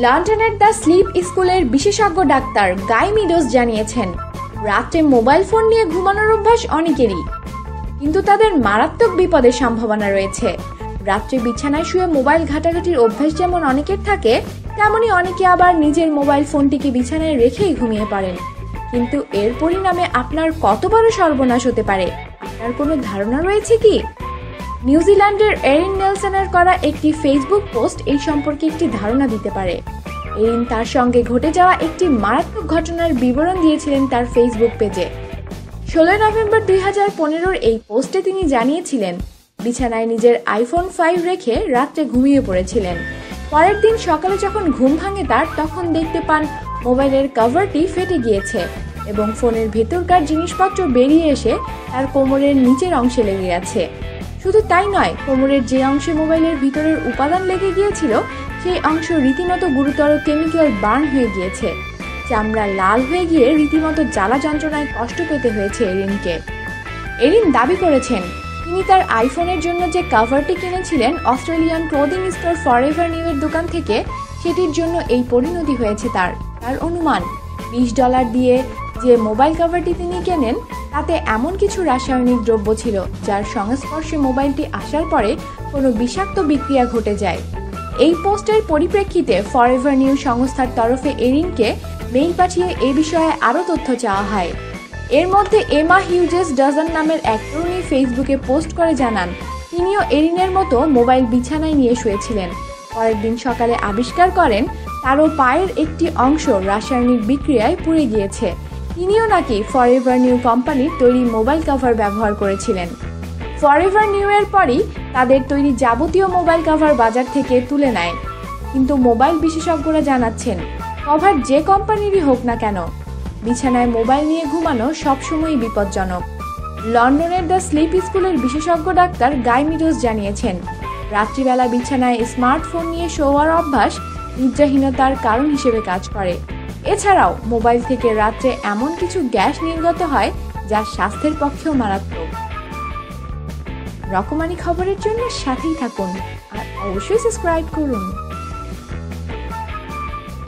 লন্ডনের the slip স্কুলের বিশেষজ্ঞ ডাক্তার গাই মিডোস জানিয়েছেন রাত্রে মোবাইল ফোন নিয়ে ঘুমানোর অভ্যাস অনেকেরই। কিন্তু তাদের মারাত্মক বিপদের সম্ভাবনা রয়েছে। রাত্রে বিছানায় শুয়ে মোবাইল ঘাটাঘাটির অভ্যাস যেমন অনেকের থাকে, তেমনই অনেকে আবার নিজের মোবাইল ফোনটিকে বিছানায় রেখেই ঘুমিয়ে পড়েন। কিন্তু এর পরিণামে আপনার কত বড় সর্বনাশ হতে পারে? আপনার কোনো ধারণা রয়েছে কি? নিউজিল্যান্ডের এরিন নেলসনের করা একটি ফেসবুক পোস্ট এই সম্পর্কে একটি ধারণা দিতে পারে। এরিন তার সঙ্গে ঘটে যাওয়া একটি মারাত্মক ঘটনার বিবরণ দিয়েছিলেন তার ফেসবুক পেজে। ষোলোই নভেম্বর দুই হাজার পনেরোর এই পোস্টে তিনি জানিয়েছিলেন, বিছানায় নিজের আইফোন ফাইভ রেখে রাত্রে ঘুমিয়ে পড়েছিলেন। পরের দিন সকালে যখন ঘুম ভাঙে তার, তখন দেখতে পান মোবাইলের কভারটি ফেটে গিয়েছে এবং ফোনের ভেতরকার জিনিসপত্র বেরিয়ে এসে তার কোমরের নিচের অংশে লেগে গেছে। শুধু তাই নয়, কোমরের যে অংশে মোবাইলের ভিতরের উপাদান লেগে গিয়েছিল, সেই অংশ রীতিমতো গুরুতর কেমিক্যাল বার্ন হয়ে গিয়েছে। চামড়া লাল হয়ে গিয়ে রীতিমতো জ্বালা যন্ত্রণায় কষ্ট পেতে হয়েছে এরিনকে। এরিন দাবি করেছেন, তিনি তার আইফোনের জন্য যে কাভারটি কিনেছিলেন, অস্ট্রেলিয়ান ক্লোদিং স্টোর ফরএভার নিউয়ের দোকান থেকে, সেটির জন্য এই পরিণতি হয়েছে তার। তার অনুমান, বিশ ডলার দিয়ে যে মোবাইল কভারটি তিনি কেনেন, তাতে এমন কিছু রাসায়নিক দ্রব্য ছিল যার সংস্পর্শে মোবাইলটি আসার পরে কোনো বিষাক্ত বিক্রিয়া ঘটে যায়। এই পোস্টের পরিপ্রেক্ষিতে ফরএভার নিউ সংস্থার তরফে এরিনকে মেইল পাঠিয়ে এ বিষয়ে আরও তথ্য চাওয়া হয়। এর মধ্যে এমা হিউজেস ডজন নামের এক তরুণী ফেসবুকে পোস্ট করে জানান, তিনিও এরিনের মতো মোবাইল বিছানায় নিয়ে শুয়েছিলেন। পরের দিন সকালে আবিষ্কার করেন, তারও পায়ের একটি অংশ রাসায়নিক বিক্রিয়ায় পুড়ে গিয়েছে। তিনিও নাকি ফরএভার নিউ কোম্পানির তৈরি মোবাইল কভার ব্যবহার করেছিলেন। ফরএভার নিউ এর পরই তাদের তৈরি যাবতীয় মোবাইল কভার বাজার থেকে তুলে নেয়। কিন্তু মোবাইল বিশেষজ্ঞরা জানাচ্ছেন কভার যে কোম্পানিরই হোক না কেন, বিছানায় মোবাইল নিয়ে ঘুমানো সবসময়ই বিপজ্জনক। লন্ডনের দ্য স্লিপ স্কুলের বিশেষজ্ঞ ডাক্তার গাই মিডোস জানিয়েছেন, রাত্রিবেলা বিছানায় স্মার্টফোন নিয়ে শোয়ার অভ্যাস নিদ্রাহীনতার কারণ হিসেবে কাজ করে। এছাড়াও মোবাইল থেকে রাত্রে এমন কিছু গ্যাস নির্গত হয় যা স্বাস্থ্যের পক্ষেও মারাত্মক। রকমারি খবরের জন্য সাথেই থাকুন আর অবশ্যই সাবস্ক্রাইব করুন।